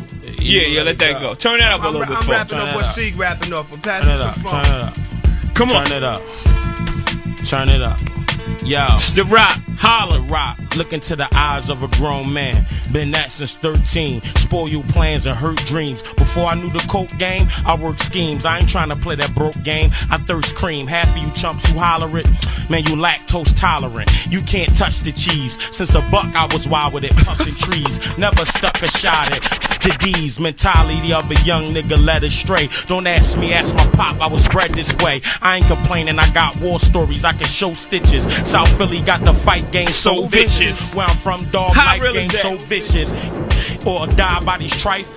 go? Yeah, yeah, let that go. Turn that up a I'm, little bit. I'm rapping Turn up what up. Seek rapping off. I'm passing it up. Turn it up. Come on. Turn it up. Turn it up. Yo. It's the rock. Holler rock, look into the eyes of a grown man. Been that since 13. Spoil your plans and hurt dreams. Before I knew the coke game, I worked schemes. I ain't trying to play that broke game. I thirst cream. Half of you chumps who holler it, man, you lactose tolerant. You can't touch the cheese. Since a buck, I was wild with it, pumping trees. Never stuck a shot at the D's. Mentality of a young nigga led astray. Don't ask me, ask my pop. I was bred this way. I ain't complaining. I got war stories. I can show stitches. South Philly got the fight game so, vicious. Where I'm from, dog life game so vicious. Or die by these trife.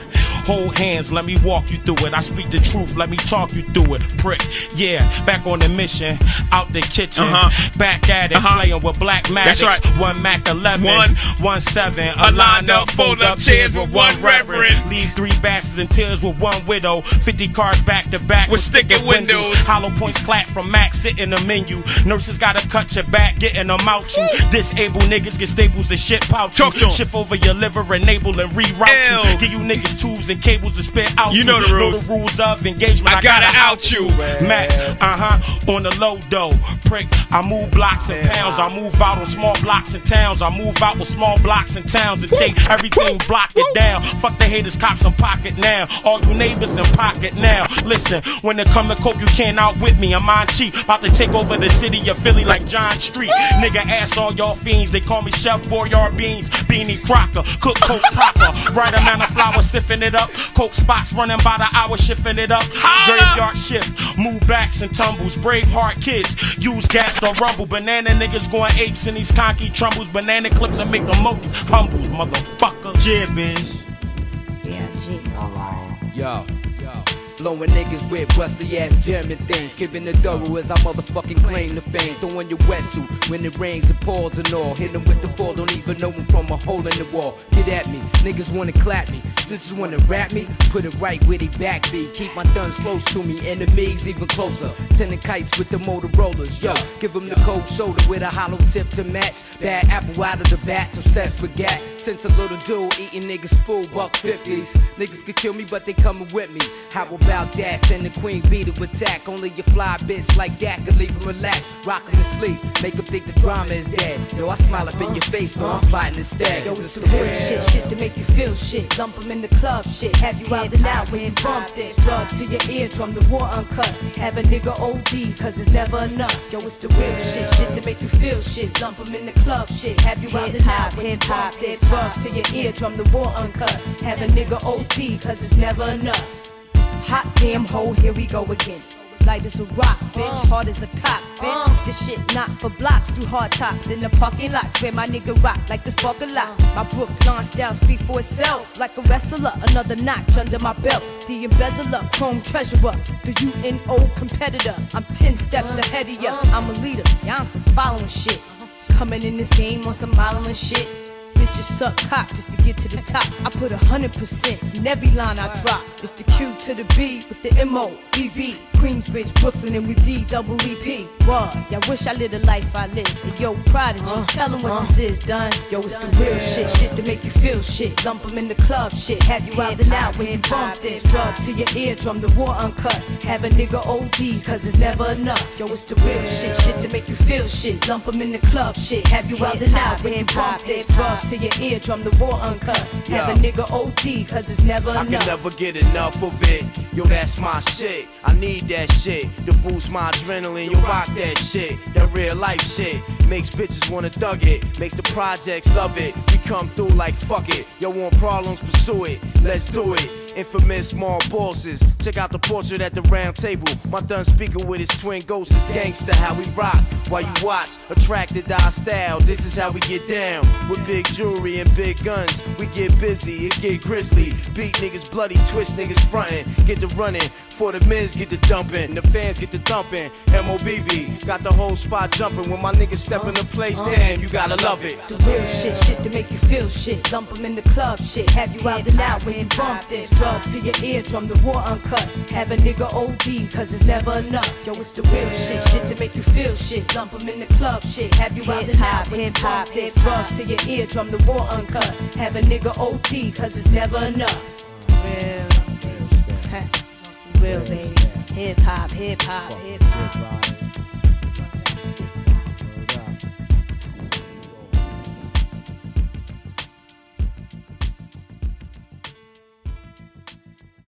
Hold hands, let me walk you through it. I speak the truth, let me talk you through it. Prick, yeah, back on the mission, out the kitchen, Uh-huh. back at it, Uh-huh. playing with black magic. Right. One Mac 11, One. one seven, A lined up, fold up chairs with one reverend. Leave three bastards in tears with one widow. 50 cars back to back With sticky windows. Hollow points clap from Mac, sit in the menu. Nurses gotta cut your back, getting them out you. Disabled niggas get staples to shit pouch Talk to 'em. you. Shift over your liver, enable and reroute Ew. you. Give you niggas tubes and cables to spit out You know the rules. Know the rules of engagement. I gotta out you. Mac, uh huh, on the low dough. Prick, I move blocks and pounds. I move out on small blocks and towns. I move out with small blocks and towns and take everything, block it down. Fuck the haters, cops in pocket now. All you neighbors in pocket now. Listen, when it come to coke, you can't outwit me. I'm on cheap, about to take over the city of Philly like John Street. Nigga, ass all y'all fiends. They call me Chef Boyard Beans, Beanie Crocker, cook coke proper. Right amount of flour, sipping it up. Coke spots running by the hour, shifting it up. Graveyard shift, move backs and tumbles. Brave heart kids use gas to rumble. Banana niggas going apes in these conky trumbles. Banana clips and make the most humbles, motherfucker. Yeah, bitch. Yo, yo. Blowing niggas with rusty ass German things. Giving the double as I motherfucking claim the fame. Throwing your wetsuit when it rains and pours and all. Hit 'em with the fall, don't even know 'em from a hole in the wall. Get at me, niggas wanna clap me. Snitches wanna rap me, put it right where they back be. Keep my guns close to me, enemies even closer. Sending kites with the Motorola's. Yo, give 'em the cold shoulder with a hollow tip to match. Bad apple out of the bat, obsessed with gas. Since a little dude eating niggas full buck 50s. Niggas could kill me, but they coming with me. How about that? Send the queen bee to attack. Only your fly bitch like that could leave him relaxed. Rock him to sleep, make him think the drama is dead. Yo, I smile up in your face, though I'm plotting instead. Yo, it's the real shit, shit to make you feel shit. Lump 'em in the club, shit. Have you out and out when you bump this. Drugs to your eardrum, the war uncut. Have a nigga OD, cause it's never enough. Yo, it's the real shit, shit to make you feel shit. Lump 'em in the club, shit. Have you out and out when you bump this. Drugs to your eardrum, the war uncut. Have a nigga OD, cause it's never enough. Hot damn hoe, here we go again. Light as a rock, bitch. Uh. Hard as a cop, bitch. Uh. This shit not for blocks. Do hard tops in the parking lots where my nigga rock like the spark a lot. Uh. My Brooklyn style speak for itself. Like a wrestler, another notch under my belt. The embezzler, chrome treasurer. The UNO competitor. I'm 10 steps ahead of ya. I'm a leader. Y'all some following shit. Coming in this game on some modeling shit. Bitches suck cock just to get to the top. I put a hundred percent in every line I drop. It's the Q to the B with the M O B B. Queensbridge, Brooklyn, and we D double E P. What? Y'all wish I lived the life I live. Yo, prodigy, uh, tell 'em what uh. this is, done. Yo, it's the real shit, shit to make you feel shit. Lump 'em in the club, shit. Have you out and out when you bump this. Drugs to your eardrum, the war uncut. Have a nigga OD, cause it's never enough. Yo, it's the real shit, shit to make you feel shit. Lump 'em in the club, shit. Have you out and out when you bump this. Drugs to your eardrum, the war uncut. Have a nigga OD, cause it's never enough. I can never get enough of it. Yo, that's my shit. I need that shit to boost my adrenaline. You rock that shit, that real life shit. Makes bitches wanna thug it, makes the projects love it. We come through like fuck it. Yo, want problems, pursue it. Let's do it. Infamous small bosses. Check out the portrait at the round table. My done speaking with his twin ghosts is gangster. How we rock while you watch. Attracted to our style. This is how we get down. With big jewelry and big guns. We get busy, it get grisly. Beat niggas bloody, twist niggas frontin'. Get the running. For the men's get the dumping. The fans get the dumping. MOBB. Got the whole spot jumping. When my niggas step in the place, uh-huh. damn, you gotta love it. The real shit, shit to make you feel shit. Lump 'em in the club, shit. Have you out and out when you bump this. Drugs to your eardrum, the war uncut. Have a nigga OD, cause it's never enough. Yo, it's the real shit, shit to make you feel shit. Lump 'em in the club, shit. Have you out and out when you bump this. Drugs to your eardrum, the war uncut. Have a nigga OD, cause it's never enough. real. Real, baby. Hip hop, hip hop, hip hop.